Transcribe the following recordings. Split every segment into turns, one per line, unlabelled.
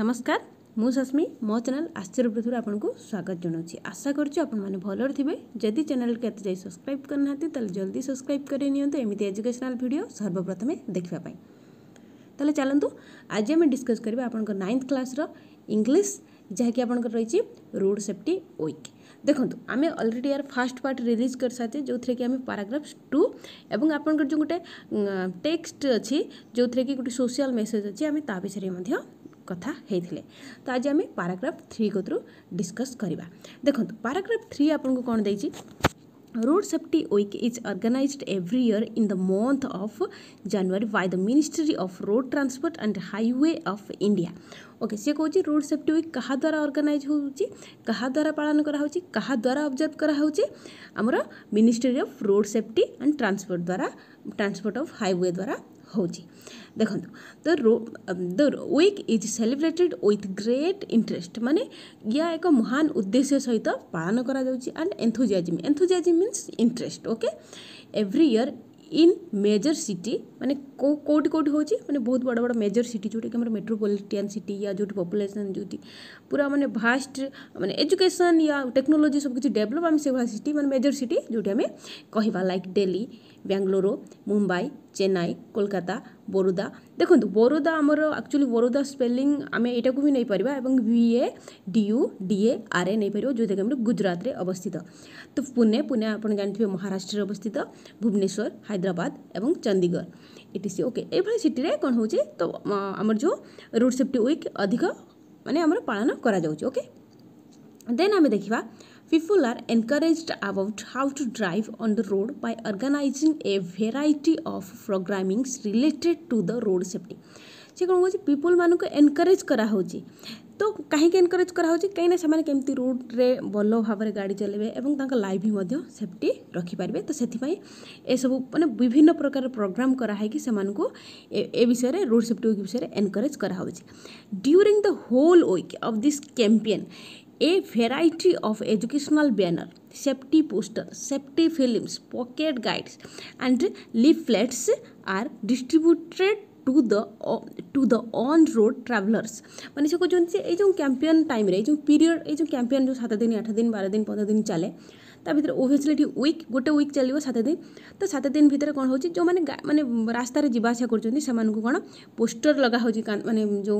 नमस्कार मुस्मी मो चेल आश्चर्य आश्चर्यपृथ्वी आपको स्वागत जनाऊँ आशा करें भल जदि चेल के सब्सक्राइब करना तो जल्दी सब्सक्राइब करमी एजुकेशनाल भिड सर्वप्रथमें देखापी तेल चलतु आज आम डिस्कस कर नाइन्थ क्लास इंग्लीश जहाँकि रही रोड सेफ्टी विक् देखो आम अलरेडी यार फास्ट पार्ट रिलीज कर सारे जो थे अं, कि आम पाराग्राफ्स टू एवं आप जो गोटे टेक्सट अच्छी जो थे कि गोटे सोशियाल मेसेज अच्छी आम विषय कथा होते तो आज आम पाराग्राफ थ्री कतर डिस्कस करवा देखो पाराग्राफ थ्री आपको कौन the road safety week is organise every year in the month of January by the ministry of road transport and highway of India okay सी कौन रोड सेफ्टी विक् क्या द्वारा organise होद्वारा पालन द्वारा observe करा ministry of road safety and transport द्वारा transport of highway द्वारा ହେଉଛି ଦେଖନ୍ତୁ the the week is celebrated with great interest ମାନେ ୟା ଏକ ମହାନ ଉଦ୍ଦେଶ୍ୟ ସହିତ ପାଳନ କରାଯାଉଛି and enthusiasm enthusiasm means interest okay every year in major city ମାନେ କେଉଁ କେଉଁଠି କେଉଁଠି ହେଉଛି ମାନେ ବହୁତ ବଡ଼ ବଡ଼ ମେଜର ସିଟି ଯେଉଁଟାକି ଆମର ମେଟ୍ରୋପଲିଟିଆନ୍ ସିଟି ୟା ଯେଉଁଠି ପପୁଲେସନ୍ ଯେଉଁଠି ପୁରା ମାନେ ଭାଷ୍ଟ ମାନେ ଏଜୁକେସନ୍ ୟା ଟେକ୍ନୋଲୋଜି ସବୁ କିଛି ଡେଭଲପ୍ ଆମେ ସେଭଳିଆ ସିଟି ମାନେ ମେଜର ସିଟି ଯେଉଁଠି ଆମେ କହିବା ଲାଇକ୍ ଡେଲି ବ୍ୟାଙ୍ଗଲୋର ମୁମ୍ବାଇ ଚେନ୍ନାଇ କୋଲକାତା ବରୋଦା ଦେଖନ୍ତୁ ବରୋଦା ଆମର ଆକ୍ଚୁଆଲି ବରୋଦା ସ୍ପେଲିଂ ଆମେ ଏଇଟାକୁ ବି ନେଇପାରିବା ଏବଂ V A D U D A R A ନେଇପାରିବା ଯେଉଁଟାକି ଆମର ଗୁଜରାଟରେ ଅବସ୍ଥିତ ତ ପୁନେ ପୁନେ ଆପଣ ଜାଣିଥିବେ ମହାରାଷ୍ଟ୍ରରେ ଅବସ୍ଥିତ ଭୁବନେଶ୍ୱର ହାଇଦ୍ରାବାଦ ଏବଂ ଚଣ୍ଡିଗଡ଼ ଇଟିସି ଓକେ ଏଇଭଳି ସିଟିରେ କ'ଣ ହେଉଛି ତ ଆମର ଯେଉଁ ରୋଡ଼ ସେଫ୍ଟି ୱିକ୍ ଅଧିକ ମାନେ ଆମର ପାଳନ କରାଯାଉଛି ଓକେ ଦେନ୍ ଆମେ ଦେଖିବା People are encouraged about how to drive on the road by organizing a variety of programmings related to the road safety. ସେ କ'ଣ ହେଉଛି ପିପୁଲ୍ ମାନଙ୍କୁ ଏନକରେଜ୍ କରାହେଉଛି ତ କାହିଁକି ଏନକରେଜ୍ କରାହେଉଛି କାହିଁକିନା ସେମାନେ କେମିତି ରୁଟ୍ରେ ଭଲ ଭାବରେ ଗାଡ଼ି ଚଲେଇବେ ଏବଂ ତାଙ୍କ ଲାଇଫ୍ ବି ମଧ୍ୟ ସେଫ୍ଟି ରଖିପାରିବେ ତ ସେଥିପାଇଁ ଏସବୁ ମାନେ ବିଭିନ୍ନ ପ୍ରକାର ପ୍ରୋଗ୍ରାମ୍ କରାହେଇକି ସେମାନଙ୍କୁ ଏ ବିଷୟରେ ରୋଡ଼୍ ସେଫ୍ଟି ୱିକ୍ ବିଷୟରେ ଏନକରେଜ୍ କରାହେଉଛି during the whole week of this campaign a variety of educational banner safety poster safety films pocket guides and leaflets are distributed to the to the on road travellers मैंने से कहते ये जो campaign time रे जो period ये जो campaign जो सात दिन आठ दिन बारह दिन पंद्रह दिन चले भितर ओभियसली विक् गोटे विक् चलो सत दिन तो सत दिन भितर कौन हो जो मैंने मैंने रास्त जावासा करते कौन पोस्टर लगा हो मानने जो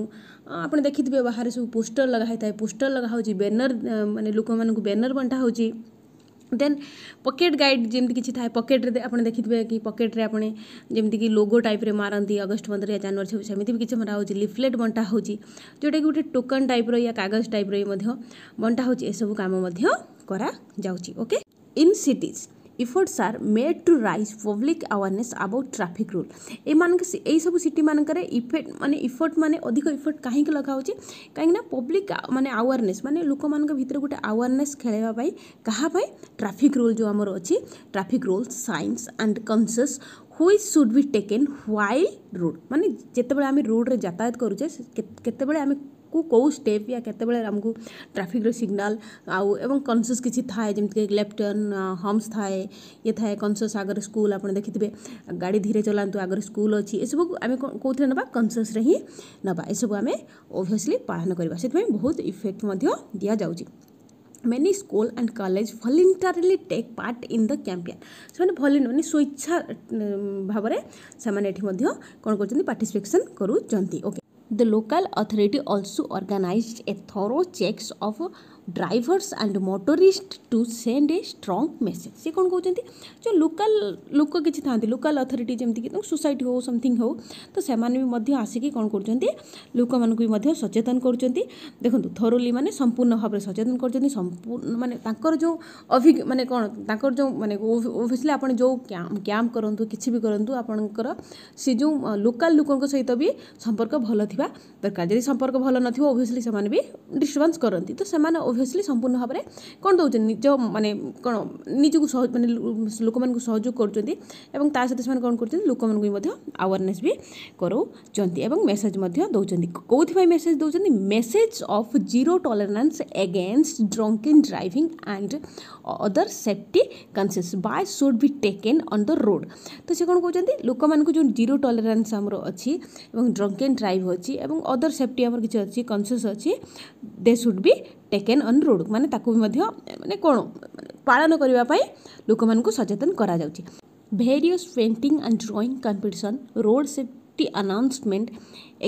आप देखि बाहर सब पोस्टर लगाई था पोस्टर लगा हो बनर मानने लोक मानक बेनर बंटा हो देन पकेट गाइड जमी किसी था पकेट आपने देखिए कि पकेट में आपने जमीक लोगो टाइप रे मारती अगस्ट पंद्रह या जानवर छब्बीस सेमती भी किसी मरा हो लिफलेट बंटा हो जोटा कि गोटे टोकन टाइप रोकन टाइप रही बंटा हो सब कम करके in cities efforts are made to raise public awareness about traffic rule ये सब सिटी मानक इफेक्ट मानते इफर्ट मानते अधिक इफर्ट कहीं लगा कहीं पब्लिक मानने आवेरनेस मानते लोक मित्र गोटे आवेरने खेल क्या ट्राफिक रूल जो आम अच्छी traffic rule sense and conscious हुई should be taken while road मानते जिते आम रोड में जातायात करूचे के कौ स्टेप या केत ट्राफिक सिग्नाल आउं कनसीयस किसी थाए जमी लेफ्ट टर्न हम्स थाए ये थाए कनसीयस आगर स्कूल आप देखिए गाड़ी धीरे चलांतु आगर स्कूल अच्छी यह सब आम कौन ना कनसीयस हिं ना यू आम ओभियली पालन करवा से बहुत इफेक्ट दि जा many school and college भलिटारे take part in the campaign से भले मैंने स्वेच्छा भाव में से कौन कर पार्टिसिपेसन करके The local authority also organized a thorough checks of drivers and motorist to send a strong message ସେ କ'ଣ କହୁଛନ୍ତି ଯେଉଁ ଲୋକାଲ୍ ଲୋକ କିଛି ଥାନ୍ତି ଲୋକାଲ୍ ଅଥରିଟି ଯେମିତିକି ତାଙ୍କ ସୋସାଇଟି ହେଉ ସମଥିଙ୍ଗ ହେଉ ତ ସେମାନେ ବି ମଧ୍ୟ ଆସିକି କ'ଣ କରୁଛନ୍ତି ଲୋକମାନଙ୍କୁ ବି ମଧ୍ୟ ସଚେତନ କରୁଛନ୍ତି ଦେଖନ୍ତୁ ଥରୋଲି ମାନେ ସମ୍ପୂର୍ଣ୍ଣ ଭାବରେ ସଚେତନ କରୁଛନ୍ତି ସମ୍ପୂର୍ଣ୍ଣ ମାନେ ତାଙ୍କର ଯେଉଁ ଅଭି ମାନେ କ'ଣ ତାଙ୍କର ଯେଉଁ ମାନେ ଓଭିୟସ୍ଲି ଆପଣ ଯେଉଁ କ୍ୟାମ୍ପ କରନ୍ତୁ କିଛି ବି କରନ୍ତୁ ଆପଣଙ୍କର ସେ ଯେଉଁ ଲୋକାଲ୍ ଲୋକଙ୍କ ସହିତ ବି ସମ୍ପର୍କ ଭଲ ଥିବା ଦରକାର ଯଦି ସମ୍ପର୍କ ଭଲ ନଥିବ ଓଭିୟସ୍ଲି ସେମାନେ ବି ଡିଷ୍ଟର୍ବାନ୍ସ କରନ୍ତି ତ ସେମାନେ ଓଭିୟସ୍ଲି କଣ୍ଟିନ୍ୟୁଅସ୍ଲି ସମ୍ପୂର୍ଣ୍ଣ ଭାବରେ କ'ଣ ଦେଉଛନ୍ତି ନିଜ ମାନେ କ'ଣ ନିଜକୁ ମାନେ ଲୋକମାନଙ୍କୁ ସହଯୋଗ କରୁଛନ୍ତି ଏବଂ ତା ସହିତ ସେମାନେ କ'ଣ କରୁଛନ୍ତି ଲୋକମାନଙ୍କୁ ବି ମଧ୍ୟ ଆୱାରନେସ୍ ବି କରାଉଛନ୍ତି ଏବଂ ମେସେଜ୍ ମଧ୍ୟ ଦେଉଛନ୍ତି କେଉଁଥିପାଇଁ ମେସେଜ୍ ଦେଉଛନ୍ତି message of zero tolerance against drunken driving and other safety conscious by should be taken on the road ତ ସେ କ'ଣ କହୁଛନ୍ତି ଲୋକମାନଙ୍କୁ ଯେଉଁ ଜିରୋ ଟଲରାନ୍ସ ଆମର ଅଛି ଏବଂ ଡ୍ରଙ୍କିନ୍ ଡ୍ରାଇଭ୍ ଅଛି ଏବଂ ଅଦର୍ ସେଫ୍ଟି ଆମର କିଛି ଅଛି କନ୍ସିୟସ୍ ଅଛି they should be taken on road ମାନେ ତାକୁ ବି ମଧ୍ୟ ମାନେ କ'ଣ ପାଳନ କରିବା ପାଇଁ ଲୋକମାନଙ୍କୁ ସଚେତନ କରାଯାଉଛି various painting and drawing competition road safety announcement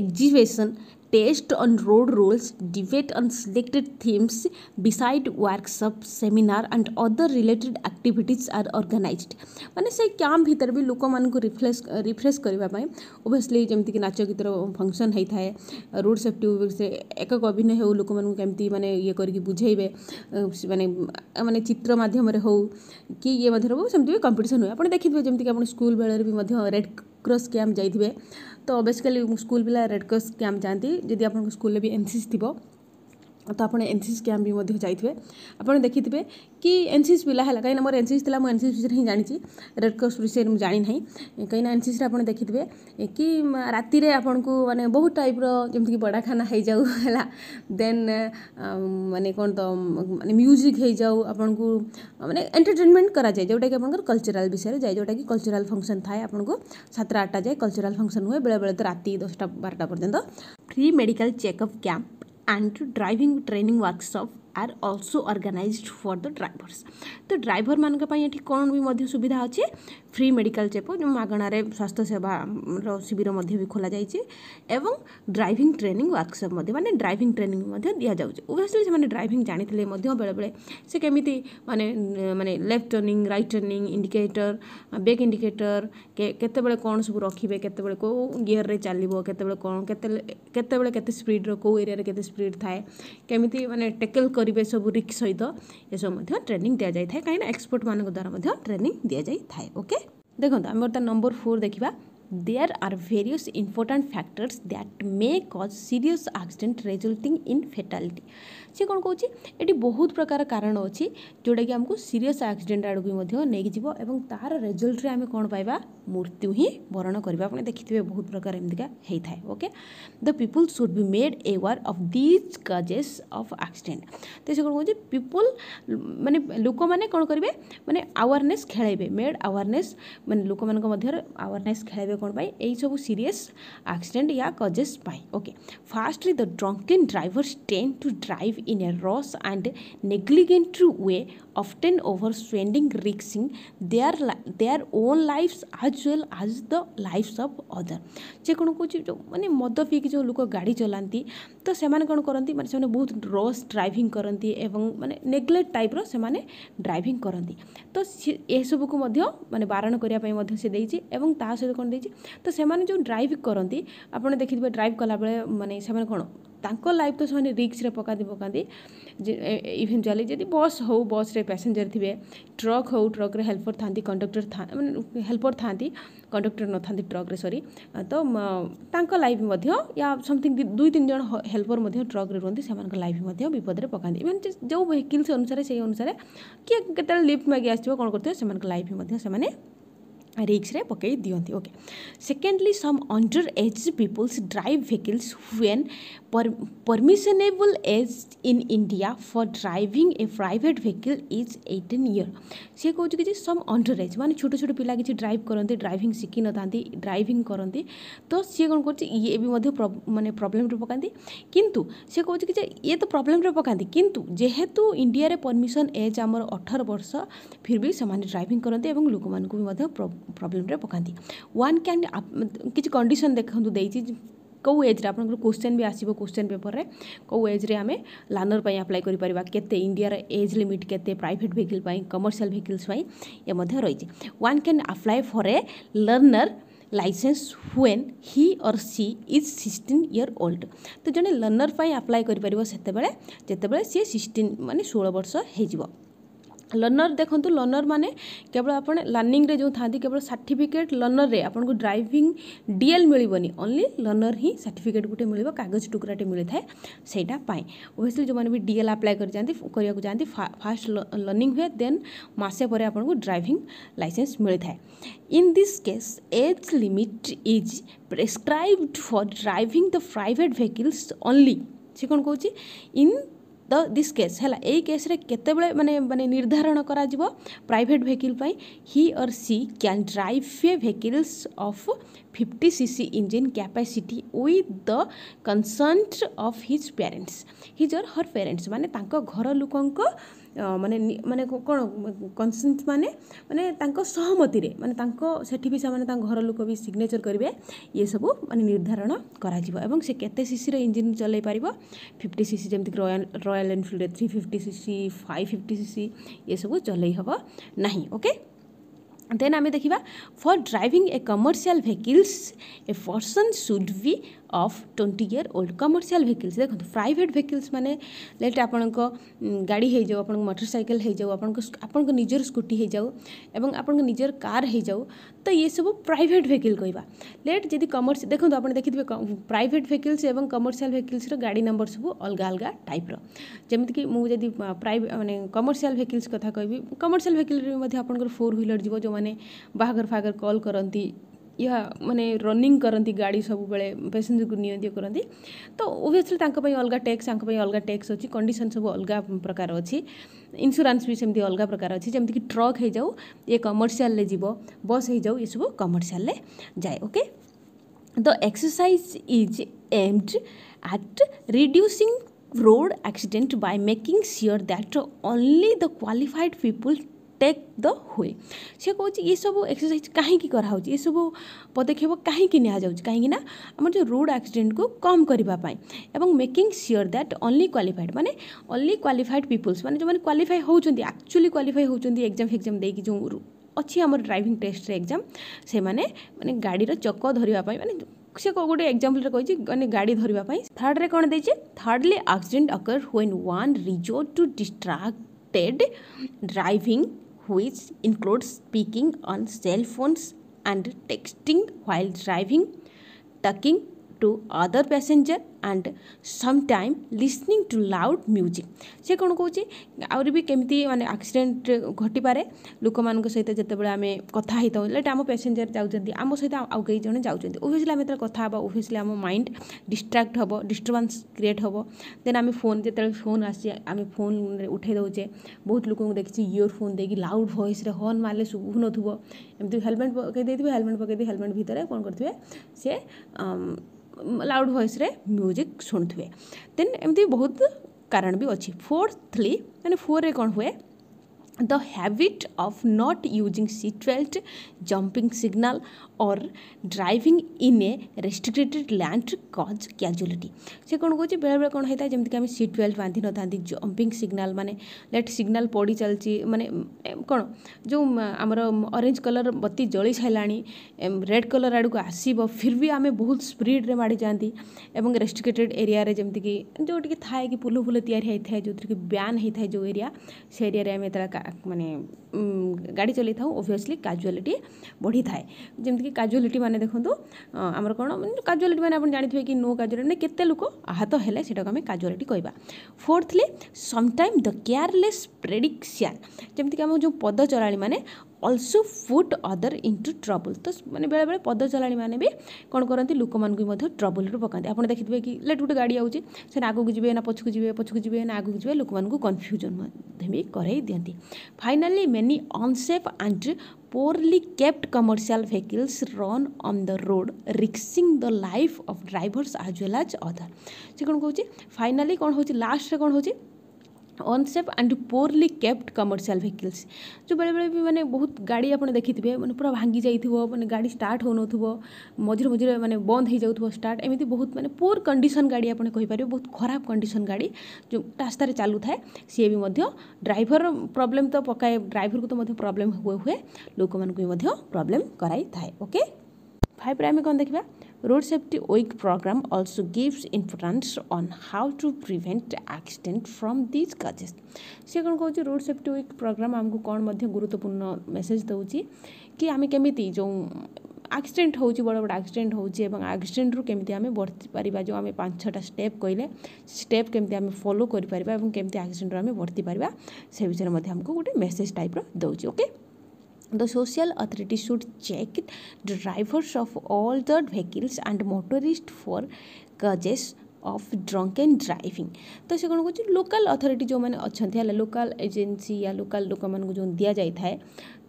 exhibition test on road rules debate on selected themes beside workshop seminar and other related activities are organised मैंने से क्या भितर भी लोक मानक रिफ्रेस रिफ्रेस करने जमी जमीक नाच गीतर फंक्शन होता है रोड सेफ्टी से एकक अभिनय हो लोक कमी मानते ये कर बुझेबे मानने मानने चित्र मध्यम हो कि ये मध्यम कंपिटन हुए आप देखिए जमीक आप स्कूल बेल रेड रेडक्रस क्या जाइए तो बेसिकली स्कूल पिला रेडक्रस क्या जाती जब आप स्कूल भी एनसीसी थी तो आप एनसीसी क्यां भी जाइए आप देखी थे कि एनसीसी पिला है कहीं मोर एनसीसी थी मुझे एनसीसी विषय हम जानी रेडक्रस विषय मुझे जाणी ना कहीं एनसीसी आप देखी थे कि राति को मानने बहुत टाइप रमी बड़ाखाना हो जाऊ दे देन मानने कौन तो मान म्यूजिक हो जाऊ आप मानने एंटरटेनमेंट कराए जोटा कि आप कलचराल विषय जाए जोटा कि कलचराल फंक्शन थाए आपको सतटा आठटा जाए कलचराल फंक्शन हुए बेले बेले तो राति दसटा बारटा पर्यटन फ्री मेडिकल चेकअप क्या and driving training workshop are also organized for the drivers. The driver manka pa yehi kono bhi madhyo subidha free medical checkup ଯେଉଁ ମାଗଣାରେ ସ୍ୱାସ୍ଥ୍ୟ ସେବାର ଶିବିର ମଧ୍ୟ ବି ଖୋଲାଯାଇଛି ଏବଂ ଡ୍ରାଇଭିଂ ଟ୍ରେନିଂ ୱାର୍କସପ୍ ମଧ୍ୟ ମାନେ ଡ୍ରାଇଭିଂ ଟ୍ରେନିଂ ମଧ୍ୟ ଦିଆଯାଉଛି ଓଭିୟସ୍ଲି ସେମାନେ ଡ୍ରାଇଭିଂ ଜାଣିଥିଲେ ମଧ୍ୟ ବେଳେବେଳେ ସେ କେମିତି ମାନେ ମାନେ left turning right turning indicator brake indicator କେତେବେଳେ କ'ଣ ସବୁ ରଖିବେ କେତେବେଳେ କେଉଁ ଗିୟରରେ ଚାଲିବ କେତେବେଳେ କ'ଣ କେତେ କେତେବେଳେ କେତେ ସ୍ପିଡ଼ର କେଉଁ ଏରିଆରେ କେତେ ସ୍ପିଡ଼ ଥାଏ କେମିତି ମାନେ ଟେକେଲ୍ କରିବେ ସବୁ ରିକ୍ସ ସହିତ ଏସବୁ ମଧ୍ୟ ଟ୍ରେନିଂ ଦିଆଯାଇଥାଏ କାହିଁକିନା ଏକ୍ସପର୍ଟମାନଙ୍କ ଦ୍ୱାରା ମଧ୍ୟ ଟ୍ରେନିଂ ଦିଆଯାଇଥାଏ ଓକେ ଦେଖନ୍ତୁ ଆମେ ବର୍ତ୍ତମାନ ନମ୍ବର ଫୋର୍ ଦେଖିବା there are various important factors that may cause serious accident resulting in fatality ସେ କ'ଣ କହୁଛି ଏଠି ବହୁତ ପ୍ରକାର କାରଣ ଅଛି ଯେଉଁଟାକି ଆମକୁ ସିରିୟସ୍ ଆକ୍ସିଡେଣ୍ଟ ଆଡ଼କୁ ମଧ୍ୟ ନେଇକି ଯିବ ଏବଂ ତାହାର ରେଜଲ୍ଟରେ ଆମେ କ'ଣ ପାଇବା ମୃତ୍ୟୁ ହିଁ ବରଣ କରିବା ଆପଣ ଦେଖିଥିବେ ବହୁତ ପ୍ରକାର ଏମିତିକା ହେଇଥାଏ okay the people should be made aware of these causes of accident ତ ସେ କ'ଣ କହୁଛି ପିପୁଲ୍ ମାନେ ଲୋକମାନେ କ'ଣ କରିବେ ମାନେ ଆୱାରନେସ୍ ଖେଳାଇବେ ମେଡ୍ ଆୱାରନେସ୍ ମାନେ ଲୋକମାନଙ୍କ ମଧ୍ୟରେ ଆୱାରନେସ୍ ଖେଳାଇବେ କ'ଣ ପାଇଁ ଏଇସବୁ ସିରିୟସ୍ ଆକ୍ସିଡେଣ୍ଟ ୟା କଜେସ୍ ପାଇଁ okay firstly the drunken drivers tend to drive in a rash and negligent way, often overspending, risking their their own lives as well as the lives of other. ଯେ କ'ଣ କହୁଛି ଯେଉଁ ମାନେ ମଦ ପିଇକି ଯେଉଁ ଲୋକ ଗାଡ଼ି ଚଲାନ୍ତି ତ ସେମାନେ କ'ଣ କରନ୍ତି ମାନେ ସେମାନେ ବହୁତ ରସ୍ ଡ୍ରାଇଭିଂ କରନ୍ତି ଏବଂ ମାନେ ନେଗ୍ଲେକ୍ଟ ଟାଇପ୍ର ସେମାନେ ଡ୍ରାଇଭିଂ କରନ୍ତି ତ ଏସବୁକୁ ମଧ୍ୟ ମାନେ ବାରଣ କରିବା ପାଇଁ ମଧ୍ୟ ସେ ଦେଇଛି ଏବଂ ତା ସହିତ କ'ଣ ଦେଇଛି ତ ସେମାନେ ଯେଉଁ ଡ୍ରାଇଭ୍ କରନ୍ତି ଆପଣ ଦେଖିଥିବେ ଡ୍ରାଇଭ୍ କଲାବେଳେ ମାନେ ସେମାନେ କ'ଣ ତାଙ୍କ ଲାଇଫ୍ ତ ସେମାନେ ରିକ୍ସରେ ପକାନ୍ତି ପକାନ୍ତି ଇଭେନ୍ଚୁଆଲି ଯଦି ବସ୍ ହେଉ ବସ୍ରେ ପ୍ୟାସେଞ୍ଜର ଥିବେ ଟ୍ରକ୍ ହେଉ ଟ୍ରକ୍ରେ ହେଲ୍ପର୍ ଥାନ୍ତି କଣ୍ଡକ୍ଟର ମାନେ ହେଲ୍ପର୍ ଥାନ୍ତି କଣ୍ଡକ୍ଟର ନଥାନ୍ତି ଟ୍ରକ୍ରେ ସରି ତ ତାଙ୍କ ଲାଇଫ୍ ମଧ୍ୟ ୟା ସମଥିଙ୍ଗ ଦୁଇ ତିନି ଜଣ ହେଲ୍ପର୍ ମଧ୍ୟ ଟ୍ରକ୍ରେ ରୁହନ୍ତି ସେମାନଙ୍କ ଲାଇଫ୍ ମଧ୍ୟ ବିପଦରେ ପକାନ୍ତି ଇଭେନ୍ ଯେଉଁ ଭେହିକିଲ୍ସ ଅନୁସାରେ ସେହି ଅନୁସାରେ କିଏ କେତେବେଳେ ଲିଫ୍ଟ ମାଗି ଆସିଥିବ କ'ଣ କରୁଥିବେ ସେମାନଙ୍କ ଲାଇଫ୍ ମଧ୍ୟ ସେମାନେ ରିକ୍ସରେ ପକାଇ ଦିଅନ୍ତି okay secondly some under age peoples drive vehicles when permissible age in India for driving a private vehicle is eighteen year ସେ କହୁଛି କି ଯେ ସମ୍ ଅଣ୍ଡର ଏଜ୍ ମାନେ ଛୋଟ ଛୋଟ ପିଲା କିଛି ଡ୍ରାଇଭ୍ କରନ୍ତି ଡ୍ରାଇଭିଂ ଶିଖିନଥାନ୍ତି ଡ୍ରାଇଭିଂ କରନ୍ତି ତ ସିଏ କ'ଣ କରୁଛି ଇଏ ବି ମଧ୍ୟ ମାନେ ପ୍ରୋବ୍ଲେମ୍ରେ ପକାନ୍ତି କିନ୍ତୁ ସେ କହୁଛି କି ଯେ ଇଏ ତ ପ୍ରୋବ୍ଲେମ୍ରେ ପକାନ୍ତି କିନ୍ତୁ ଯେହେତୁ ଇଣ୍ଡିଆରେ ପରମିସନ୍ ଏଜ୍ ଆମର ଅଠର ବର୍ଷ ଫିର୍ ବି ସେମାନେ ଡ୍ରାଇଭିଂ କରନ୍ତି ଏବଂ ଲୋକମାନଙ୍କୁ ବି ମଧ୍ୟ ପ୍ରୋବ୍ଲେମ୍ରେ ପକାନ୍ତି ୱାନ୍ କ୍ୟାନ୍ କିଛି କଣ୍ଡିସନ୍ ଦେଖନ୍ତୁ ଦେଇଛି କେଉଁ ଏଜ୍ରେ ଆପଣଙ୍କର କୋଶ୍ଚେନ୍ ବି ଆସିବ କୋଶ୍ଚେନ୍ ପେପର୍ରେ କେଉଁ ଏଜ୍ରେ ଆମେ ଲାର୍ଣ୍ଣର୍ ପାଇଁ ଆପ୍ଲାଏ କରିପାରିବା କେତେ ଇଣ୍ଡିଆର ଏଜ୍ ଲିମିଟ୍ କେତେ ପ୍ରାଇଭେଟ୍ ଭେହିକିଲ୍ ପାଇଁ କମର୍ସିଆଲ୍ ଭେହିକିଲ୍ସ ପାଇଁ ଏ ମଧ୍ୟ ରହିଛି one can apply for a learner licence when he or she is sixteen year old ତ ଜଣେ ଲର୍ଣ୍ଣର୍ ପାଇଁ ଆପ୍ଲାଏ କରିପାରିବ ସେତେବେଳେ ଯେତେବେଳେ ସିଏ ସିକ୍ସଟିନ୍ ମାନେ ଷୋହଳ ବର୍ଷ ହେଇଯିବ ଲର୍ଣ୍ଣର ଦେଖନ୍ତୁ ଲର୍ଣ୍ଣର ମାନେ କେବଳ ଆପଣ ଲର୍ଣ୍ଣିଂରେ ଯେଉଁ ଥାନ୍ତି କେବଳ ସାର୍ଟିଫିକେଟ୍ ଲର୍ଣ୍ଣରରେ ଆପଣଙ୍କୁ ଡ୍ରାଇଭିଂ ଡିଏଲ୍ ମିଳିବନି ଓନ୍ଲି ଲର୍ଣ୍ଣର ହିଁ ସାର୍ଟିଫିକେଟ୍ ଗୋଟେ ମିଳିବ କାଗଜ ଟୁକୁରାଟେ ମିଳିଥାଏ ସେଇଟା ପାଇଁ ଓବିଏସ୍ଲି ଯେଉଁମାନେ ବି ଡିଏଲ୍ ଆପ୍ଲାଏ କରିଯାନ୍ତି କରିବାକୁ ଯାଆନ୍ତି ଫାଷ୍ଟ ଲର୍ଣ୍ଣିଂ ହୁଏ ଦେନ୍ ମାସେ ପରେ ଆପଣଙ୍କୁ ଡ୍ରାଇଭିଂ ଲାଇସେନ୍ସ ମିଳିଥାଏ in this case age limit is prescribed for driving the private vehicles only ସେ କ'ଣ କହୁଛି ଇନ୍ ତ ଦିସ୍ କେସ୍ ହେଲା ଏଇ କେସ୍ରେ କେତେବେଳେ ମାନେ ମାନେ ନିର୍ଦ୍ଧାରଣ କରାଯିବ ପ୍ରାଇଭେଟ୍ ଭେକିଲ୍ ପାଇଁ he or she can drive a vehicles of fifty CC engine capacity with the consent of his parents his or her parents ମାନେ ତାଙ୍କ ଘର ଲୋକଙ୍କ ମାନେ ମାନେ କ'ଣ କନସେନ୍ସ ମାନେ ମାନେ ତାଙ୍କ ସହମତିରେ ମାନେ ତାଙ୍କ ସେଠି ବି ସେମାନେ ତାଙ୍କ ଘର ଲୋକ ବି ସିଗ୍ନେଚର୍ କରିବେ ଏସବୁ ମାନେ ନିର୍ଦ୍ଧାରଣ କରାଯିବ ଏବଂ ସେ କେତେ ସିସିର ଇଞ୍ଜିନ୍ ଚଲାଇ ପାରିବ ଫିଫ୍ଟି ସିସି ଯେମିତିକି royal royal ଏନଫିଲ୍ଡରେ three fifty CC five fifty CC ଏସବୁ ଚଲାଇ ହେବ ନାହିଁ ଓକେ ଦେନ୍ ଆମେ ଦେଖିବା for driving a commercial vehicles a person should be of twenty year old commercial vehicles देखो प्राइट वेहकिल्स मैंने लेट आप गाड़ी हो सैकल हो निजर स्कूटी हो निजर कार तो ये सब प्राइट वेहकिल कह लेट जी कमर्सी देखो आप देखिए प्राइट वेहकिल्स और कमर्सील वेहकिल्स गाड़ी नंबर सब अलग अलग टाइप रमीक मुझे प्राइट मैंने कमर्सील वेहकिल्स कथ कह कमर्सील वेहकिल फोर ह्विलर जो जो मैंने बाहर फागर कल करती ଏହା ମାନେ ରନିଂ କରନ୍ତି ଗାଡ଼ି ସବୁବେଳେ ପେସେଞ୍ଜରକୁ ନିଅନ୍ତି କରନ୍ତି ତ ଓଭିୟସ୍ଲି ତାଙ୍କ ପାଇଁ ଅଲଗା ଟ୍ୟାକ୍ସ ତାଙ୍କ ପାଇଁ ଅଲଗା ଟ୍ୟାକ୍ସ ଅଛି କଣ୍ଡିସନ୍ ସବୁ ଅଲଗା ପ୍ରକାର ଅଛି ଇନ୍ସୁରାନ୍ସ ବି ସେମିତି ଅଲଗା ପ୍ରକାର ଅଛି ଯେମିତିକି ଟ୍ରକ୍ ହେଇଯାଉ ଇଏ କମର୍ସିଆଲରେ ଯିବ ବସ୍ ହେଇଯାଉ ଏସବୁ କମର୍ସିଆଲରେ ଯାଏ okay the exercise is aimed at reducing road accident by making sure that only the qualified people take the ହୁଏ ସେ କହୁଛି ଏସବୁ ଏକ୍ସରସାଇଜ୍ କାହିଁକି କରାହେଉଛି ଏସବୁ ପଦକ୍ଷେପ କାହିଁକି ନିଆଯାଉଛି କାହିଁକିନା ଆମର ଯେଉଁ ରୋଡ଼୍ ଆକ୍ସିଡେଣ୍ଟକୁ କମ୍ କରିବା ପାଇଁ ଏବଂ making sure that only qualified ମାନେ ଓନ୍ଲି କ୍ୱାଲିଫାଏଡ଼୍ ପିପୁଲ୍ସ ମାନେ ଯେଉଁମାନେ କ୍ୱାଲିଫାଏ ହେଉଛନ୍ତି ଆକ୍ଚୁଆଲି କ୍ୱାଲିଫାଏ ହେଉଛନ୍ତି ଏକ୍ଜାମ୍ ଫେକ୍ଜାମ୍ ଦେଇକି ଯେଉଁ ଅଛି ଆମର ଡ୍ରାଇଭିଂ ଟେଷ୍ଟରେ ଏକ୍ଜାମ୍ ସେମାନେ ମାନେ ଗାଡ଼ିର ଚକ ଧରିବା ପାଇଁ ମାନେ ସେ ଗୋଟେ ଏକ୍ଜାମ୍ପଲ୍ରେ କହିଛି ମାନେ ଗାଡ଼ି ଧରିବା ପାଇଁ ଥାର୍ଡ଼ରେ କ'ଣ ଦେଇଛି thirdly accident occur when one resort to distracted driving which includes speaking on cell phones and texting while driving, talking to other passengers. And some time listening to loud music ସେ କ'ଣ କହୁଛି ଆହୁରି ବି କେମିତି ମାନେ ଆକ୍ସିଡେଣ୍ଟ ଘଟିପାରେ ଲୋକମାନଙ୍କ ସହିତ ଯେତେବେଳେ ଆମେ କଥା ହେଇଥାଉ ଲାଇକ୍ ଆମ ପାସେଞ୍ଜର ଯାଉଛନ୍ତି ଆମ ସହିତ ଆଉ କେହି ଜଣେ ଯାଉଛନ୍ତି ଓଭିୟସ୍ଲି ଆମେ ଯେତେବେଳେ କଥା ହେବା ଓଭିୟସ୍ଲି ଆମ ମାଇଣ୍ଡ ଡିଷ୍ଟ୍ରାକ୍ଟ ହେବ ଡିଷ୍ଟର୍ବାନ୍ସ କ୍ରିଏଟ୍ ହେବ ଦେନ୍ ଆମେ ଫୋନ୍ ଯେତେବେଳେ ଫୋନ୍ ଆସି ଆମେ ଫୋନ୍ରେ ଉଠାଇ ଦେଉଛେ ବହୁତ ଲୋକଙ୍କୁ ଦେଖିଛି ଇୟର୍ ଫୋନ୍ ଦେଇକି ଲାଉଡ଼ ଭଏସ୍ରେ ହର୍ନ ମାରିଲେ ଶୁଭୁନଥିବ ଏମିତି ହେଲମେଟ୍ ପକାଇ ଦେଇଥିବେ ହେଲମେଟ୍ ପକାଇ ଦେଇ ହେଲମେଟ୍ ଭିତରେ କ'ଣ କରିଥିବେ ସେ ଲାଉଡ଼ ଭଏସ୍ରେ ମ୍ୟୁଜିକ୍ ଶୁଣୁଥିବେ ଦେନ୍ ଏମିତି ବହୁତ କାରଣ ବି ଅଛି ଫୋର୍ଥଲି ମାନେ ଫୋର୍ରେ କ'ଣ ହୁଏ the the habit of using using seatbelt jumping signal और driving in a restricted lane cause casualty से कौन कौन बेले बेले कौन होता है जमीक आम सीट बेल्ट बांधि न था जम्पिंग सिग्नाल मानने लेट सिग्नाल पड़ी चलती मानने कौन जो आमर अरेज कलर बती जली सारा रेड कलर आड़क आसब फिर भी आम बहुत स्पीड में माड़ जाती रेस्ट्रिक्टेड एरिया जमीक जो टे थाए कि पुल फुल या जो थी ब्यान होता है जो एरिया से एरिया ମାନେ ଗାଡ଼ି ଚଲାଇଥାଉ ଓଭିଅସ୍ଲି କାଜୁଆଲିଟି ବଢ଼ିଥାଏ ଯେମିତିକି କାଜୁଆଲିଟି ମାନେ ଦେଖନ୍ତୁ ଆମର କ'ଣ ମାନେ କାଜୁଆଲିଟି ମାନେ ଆପଣ ଜାଣିଥିବେ କି ନୋ କାଜୁଆଲିଟି ମାନେ କେତେ ଲୋକ ଆହତ ହେଲେ ସେଟାକୁ ଆମେ କାଜୁଆଲିଟି କହିବା ଫୋର୍ଥଲି ସମଟାଇମ୍ ଦ କେୟାରଲେସ୍ ପ୍ରେଡିକ୍ସିଆନ୍ ଯେମିତିକି ଆମ ଯେଉଁ ପଦଚଳାଳିମାନେ also put other into trouble ତ ମାନେ ବେଳେବେଳେ ପଦଚଲାଣି ମାନେ ବି କ'ଣ କରନ୍ତି ଲୋକମାନଙ୍କୁ ମଧ୍ୟ ଟ୍ରବୁଲ୍ରେ ପକାନ୍ତି ଆପଣ ଦେଖିଥିବେ କି ଲେଟ୍ ଗୋଟେ ଗାଡ଼ି ଆଉଛି ସେମାନେ ଆଗକୁ ଯିବେ ନା ପଛକୁ ଯିବେ ପଛକୁ ଯିବେ ନା ଆଗକୁ ଯିବେ ଲୋକମାନଙ୍କୁ କନଫ୍ୟୁଜନ୍ ମଧ୍ୟ ବି କରାଇ ଦିଅନ୍ତି finally many unsafe and poorly kept commercial vehicles run on the road risking the life of drivers as well as other ସେ କ'ଣ କହୁଛି ଫାଇନାଲି କ'ଣ ହେଉଛି ଲାଷ୍ଟରେ କ'ଣ ହେଉଛି unsafe and poorly kept commercial vehicles जो बेले बेले भी मैंने बहुत गाड़ी आप देखि मैंने पूरा भांगी जाइए मैंने गाड़ी स्टार्ट हो न मझे मझे मैंने बंद हो जाऊ स्टार्ट एमती बहुत मैंने पोर कंडीशन गाड़ी आप कहींपर बहुत खराब कंडीशन गाड़ी जो रास्त चालू थाए सी भी ड्राइवर प्रोब्लेम तो पकाए ड्राइवर को तो प्रोब्लेम हुए हुए लोक मूँ प्रोब्लेम कराई थाए ओके फाइव आम कौन देखा Road Safety Week program also gives importance on how to prevent accident from these causes. ସେ କ'ଣ କହୁଛି ରୋଡ଼ ସେଫ୍ଟି ୱିକ୍ ପ୍ରୋଗ୍ରାମ୍ ଆମକୁ କ'ଣ ମଧ୍ୟ ଗୁରୁତ୍ୱପୂର୍ଣ୍ଣ ମେସେଜ୍ ଦେଉଛି କି ଆମେ କେମିତି ଯେଉଁ ଆକ୍ସିଡେଣ୍ଟ ହେଉଛି ବଡ଼ ବଡ଼ ଆକ୍ସିଡେଣ୍ଟ ହେଉଛି ଏବଂ ଆକ୍ସିଡେଣ୍ଟରୁ କେମିତି ଆମେ ବର୍ତ୍ତି ପାରିବା ଯେଉଁ ଆମେ ପାଞ୍ଚଟା ଷ୍ଟେପ୍ କହିଲେ ଷ୍ଟେପ୍ କେମିତି ଆମେ ଫଲୋ କରିପାରିବା ଏବଂ କେମିତି ଆକ୍ସିଡେଣ୍ଟରୁ ଆମେ ବର୍ତ୍ତି ପାରିବା ସେ ବିଷୟରେ ମଧ୍ୟ ଆମକୁ ଗୋଟେ ମେସେଜ୍ ଟାଇପ୍ର ଦେଉଛି okay the social authority should check the drivers of all the vehicles and motorists for causes of drunk and driving ତ ସେ କ'ଣ କହୁଛି ଲୋକାଲ୍ ଅଥରିଟି ଯେଉଁମାନେ ଅଛନ୍ତି ହେଲା ଲୋକାଲ୍ ଏଜେନ୍ସି ୟା ଲୋକାଲ୍ ଲୋକମାନଙ୍କୁ ଯେଉଁ ଦିଆଯାଇଥାଏ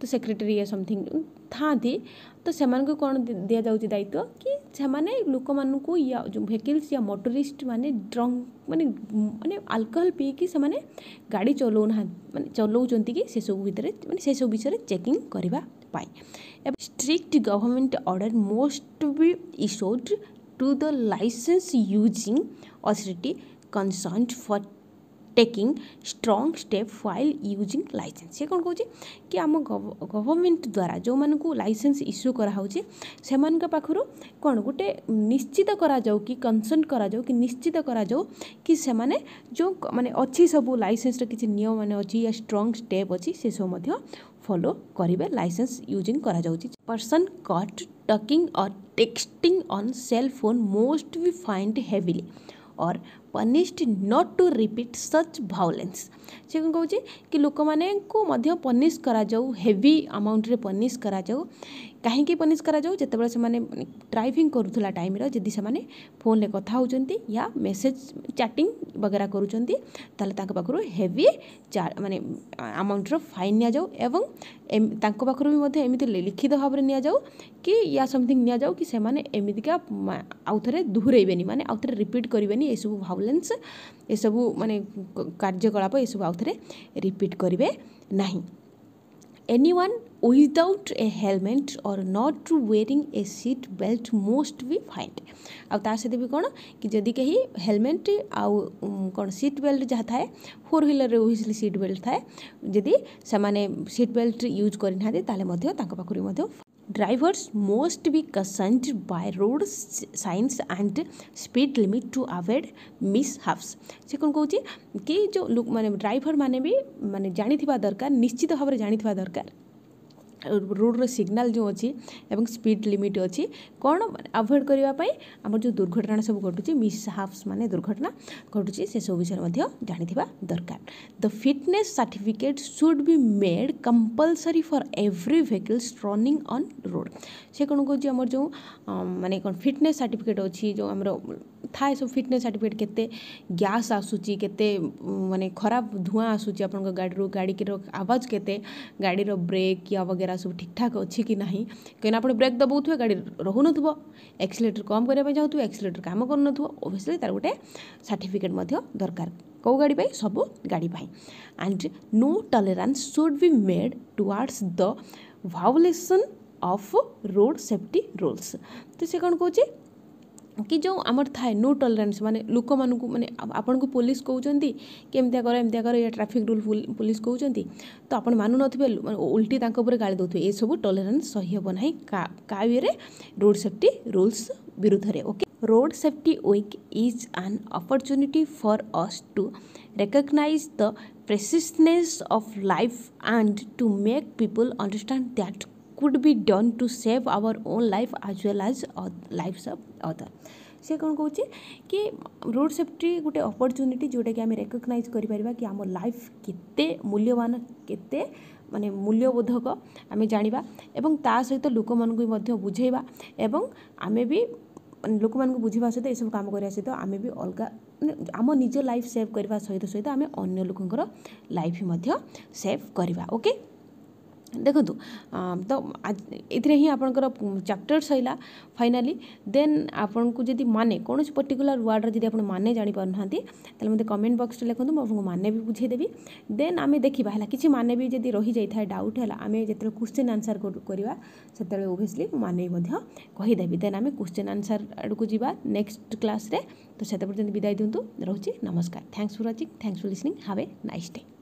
ତ ସେକ୍ରେଟେରୀ ୟା ସମଥିଙ୍ଗ ଥାଆନ୍ତି ତ ସେମାନଙ୍କୁ କ'ଣ ଦିଆଯାଉଛି ଦାୟିତ୍ୱ କି ସେମାନେ ଲୋକମାନଙ୍କୁ ୟା ଯେଉଁ ଭେକିଲ୍ସ ୟା ମୋଟରିଷ୍ଟ ମାନେ ଡ୍ରଙ୍କ ମାନେ ମାନେ ଆଲକୋହଲ ପିଇକି ସେମାନେ ଗାଡ଼ି ଚଲାଉନାହାନ୍ତି ମାନେ ଚଲାଉଛନ୍ତି କି ସେସବୁ ଭିତରେ ମାନେ ସେସବୁ ବିଷୟରେ ଚେକିଂ କରିବା ପାଇଁ ଏବଂ strict government order must be issued to the licence issuing authority concerned for taking strong step file issuing licence ସେ କ'ଣ କହୁଛି କି ଆମ ଗଭର୍ଣ୍ଣମେଣ୍ଟ ଦ୍ୱାରା ଯେଉଁମାନଙ୍କୁ ଲାଇସେନ୍ସ ଇସ୍ୟୁ କରାହେଉଛି ସେମାନଙ୍କ ପାଖରୁ କ'ଣ ଗୋଟେ ନିଶ୍ଚିତ କରାଯାଉ କି କନସର୍ଣ୍ଟ କରାଯାଉ କି ନିଶ୍ଚିତ କରାଯାଉ କି ସେମାନେ ଯେଉଁ ମାନେ ଅଛି ସବୁ ଲାଇସେନ୍ସର କିଛି ନିୟମ ମାନେ ଅଛି ୟା ଷ୍ଟ୍ରଙ୍ଗ ଷ୍ଟେପ୍ ଅଛି ସେସବୁ ମଧ୍ୟ ଫଲୋ କରିବେ ଲାଇସେନ୍ସ ୟୁଜିଂ କରାଯାଉଛି person caught talking or texting on cell phone must be fined heavily or punished not to repeat such violence ସେ କ'ଣ କହୁଛି କି ଲୋକମାନଙ୍କୁ ମଧ୍ୟ ପନିଶ କରାଯାଉ ହେଭି ଆମାଉଣ୍ଟରେ ପନିଶ କରାଯାଉ कहीं पनीश करते ड्राइंग करूला टाइम जी से फोन में कथ हो या मेसेज चैटिंग वगैरह करूँगी हेवी मानने आमाउंटर फाइन निया पाखर भी लिखित भाव में निजाऊ कि या समथिंग निजाऊ कि एमतीका आउ थे दोहरबे माने आउ थे रिपीट करेन ये सब भावलेन्स ये सब मानने कार्यकलाप यू आउ थे रिपीट करे ना any one without a helmet और not wearing a seat belt must भी फाइन आसत भी कौन कि जदि कहीं हेलमेट आउ कौन सीट बेल्ट जहाँ थाए फोर ह्विलर में सीट बेल्ट थाए जदि से सीट बेल्ट यूज करना पाखर ड्राइवर्स मोस्ट भी conscious by road signs and speed limit to avoid mishaps से कौन कौन कि जो लोग मैंने ड्राइवर मैंने भी मानने जाथ्वा दरकार निश्चित भाव जाथ्वा दरकार ରୋଡ଼୍ର ସିଗ୍ନାଲ୍ ଯେଉଁ ଅଛି ଏବଂ ସ୍ପିଡ଼୍ ଲିମିଟ୍ ଅଛି କ'ଣ ଆଭଏଡ଼୍ କରିବା ପାଇଁ ଆମର ଯେଉଁ ଦୁର୍ଘଟଣା ସବୁ ଘଟୁଛି ମିସ୍ହାପ୍ସ ମାନେ ଦୁର୍ଘଟଣା ଘଟୁଛି ସେସବୁ ବିଷୟରେ ମଧ୍ୟ ଜାଣିଥିବା ଦରକାର the fitness certificate should be made compulsory for every vehicles running on road ସେ କ'ଣ କହୁଛି ଆମର ଯେଉଁ ମାନେ କ'ଣ ଫିଟନେସ୍ ସାର୍ଟିଫିକେଟ୍ ଅଛି ଯେଉଁ ଆମର ଥାଏ ସବୁ ଫିଟନେସ୍ ସାର୍ଟିଫିକେଟ୍ କେତେ ଗ୍ୟାସ୍ ଆସୁଛି କେତେ ମାନେ ଖରାପ ଧୂଆଁ ଆସୁଛି ଆପଣଙ୍କ ଗାଡ଼ିରୁ ଗାଡ଼ିର ଆବାଜ କେତେ ଗାଡ଼ିର ବ୍ରେକ୍ ୟା ବଗେରା ଏଗୁଡ଼ା ସବୁ ଠିକ୍ଠାକ୍ ଅଛି କି ନାହିଁ କାହିଁକିନା ଆପଣ ବ୍ରେକ୍ ଦବାଉଥିବେ ଗାଡ଼ି ରହୁନଥିବ ଏକ୍ସିଲେଟର୍ କମ୍ କରିବା ପାଇଁ ଚାହୁଁଥିବେ ଏକ୍ସିଲେଟର୍ କାମ କରୁନଥିବ ଓଭିୟସ୍ଲି ତା'ର ଗୋଟେ ସାର୍ଟିଫିକେଟ୍ ମଧ୍ୟ ଦରକାର କେଉଁ ଗାଡ଼ି ପାଇଁ ସବୁ ଗାଡ଼ି ପାଇଁ and no tolerance should be made towards the violation of road safety rules ତ ସେ କ'ଣ କହୁଛି कि जो आम थाए नो टलरेन्स मानते लोक मानक मैंने आपन को पुलिस कौन किमती कर एमती कर या ट्राफिक रूल पुलिस कौन तो आप मानु उल्टी तर गाड़ी दूसरे ये सब टलरेन्स सही हम ना का रोड सेफ्टी रूल्स विरुद्ध okay road safety week is an opportunity for us to recognise the preciousness of life and to make people understand that could be done to save our own life as well as life of other ସେ କ'ଣ କହୁଛି କି road safety ଗୋଟେ opportunity ଯେଉଁଟାକି ଆମେ recognise କରିପାରିବା କି ଆମ ଲାଇଫ୍ କେତେ ମୂଲ୍ୟବାନ କେତେ ମାନେ ମୂଲ୍ୟବୋଧକ ଆମେ ଜାଣିବା ଏବଂ ତା ସହିତ ଲୋକମାନଙ୍କୁ ବି ମଧ୍ୟ ବୁଝେଇବା ଏବଂ ଆମେ ବି ମାନେ ଲୋକମାନଙ୍କୁ ବୁଝିବା ସହିତ ଏସବୁ କାମ କରିବା ସହିତ ଆମେ ବି ଅଲଗା ମାନେ ଆମ ନିଜ ଲାଇଫ୍ ସେଭ୍ କରିବା ସହିତ ସହିତ ଆମେ ଅନ୍ୟ ଲୋକଙ୍କର ଲାଇଫ୍ ମଧ୍ୟ ସେଭ୍ କରିବା ଓକେ ଦେଖନ୍ତୁ ତ ଏଥିରେ ହିଁ ଆପଣଙ୍କର ଚାପ୍ଟର ସରିଲା ଫାଇନାଲି ଦେନ୍ ଆପଣଙ୍କୁ ଯଦି ମାନେ କୌଣସି ପର୍ଟିକୁଲାର ୱାର୍ଡ଼ର ଯଦି ଆପଣ ମାନେ ଜାଣିପାରୁନାହାନ୍ତି ତାହେଲେ ମୋତେ କମେଣ୍ଟ ବକ୍ସରେ ଲେଖନ୍ତୁ ମୁଁ ଆପଣଙ୍କୁ ମାନେ ବି ବୁଝେଇଦେବି ଦେନ୍ ଆମେ ଦେଖିବା ହେଲା କିଛି ମାନେ ବି ଯଦି ରହିଯାଇଥାଏ ଡାଉଟ୍ ହେଲା ଆମେ ଯେତେବେଳେ କୋଶ୍ଚିନ୍ ଆନ୍ସର୍ କରିବା ସେତେବେଳେ ଓଭିୟସ୍ଲି ମୁଁ ମାନେ ମଧ୍ୟ କହିଦେବି ଦେନ୍ ଆମେ କୋଶ୍ଚିନ୍ ଆନ୍ସର୍ ଆଡ଼କୁ ଯିବା ନେକ୍ସଟ କ୍ଲାସ୍ରେ ତ ସେତେ ପର୍ଯ୍ୟନ୍ତ ବିଦାୟ ଦିଅନ୍ତୁ ରହୁଛି ନମସ୍କାର thanks for watching thanks for listening have a nice day